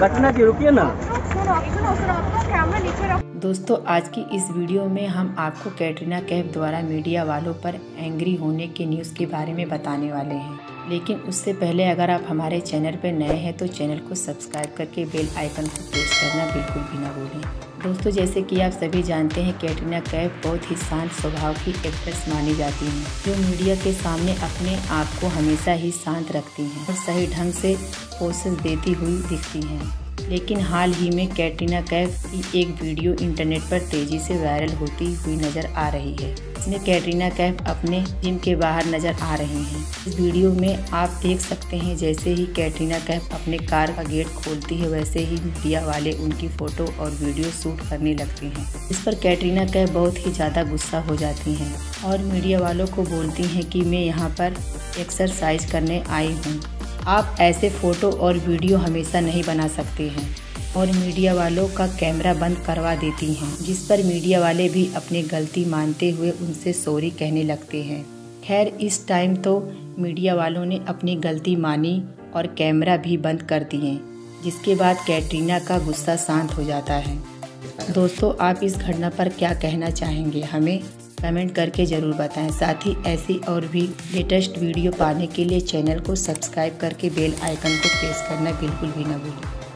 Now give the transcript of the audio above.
कटना की रुकिए ना दोस्तों, आज की इस वीडियो में हम आपको कैटरीना कैफ द्वारा मीडिया वालों पर एंग्री होने के न्यूज़ के बारे में बताने वाले हैं। लेकिन उससे पहले अगर आप हमारे चैनल पर नए हैं तो चैनल को सब्सक्राइब करके बेल आइकन को प्रेस करना बिल्कुल भी ना भूलें। दोस्तों, जैसे कि आप सभी जानते हैं, कैटरीना कैफ बहुत ही शांत स्वभाव की एक्ट्रेस मानी जाती हैं, जो मीडिया के सामने अपने आप को हमेशा ही शांत रखती हैं और सही ढंग से पोसेस देती हुई दिखती हैं। लेकिन हाल ही में कैटरीना कैफ की एक वीडियो इंटरनेट पर तेज़ी से वायरल होती हुई नज़र आ रही है इसमें कैटरीना कैफ अपने जिम के बाहर नज़र आ रही हैं। इस वीडियो में आप देख सकते हैं, जैसे ही कैटरीना कैफ अपने कार का गेट खोलती है, वैसे ही मीडिया वाले उनकी फ़ोटो और वीडियो शूट करने लगते हैं। इस पर कैटरीना कैफ बहुत ही ज़्यादा गुस्सा हो जाती हैं और मीडिया वालों को बोलती हैं कि मैं यहाँ पर एक्सरसाइज करने आई हूँ। आप ऐसे फ़ोटो और वीडियो हमेशा नहीं बना सकते हैं और मीडिया वालों का कैमरा बंद करवा देती हैं, जिस पर मीडिया वाले भी अपनी गलती मानते हुए उनसे सॉरी कहने लगते हैं। खैर, इस टाइम तो मीडिया वालों ने अपनी गलती मानी और कैमरा भी बंद कर दिए, जिसके बाद कैटरीना का गुस्सा शांत हो जाता है। दोस्तों, आप इस घटना पर क्या कहना चाहेंगे? हमें कमेंट करके ज़रूर बताएँ। साथ ही ऐसी और भी लेटेस्ट वीडियो पाने के लिए चैनल को सब्सक्राइब करके बेल आइकन को प्रेस करना बिल्कुल भी ना भूलें।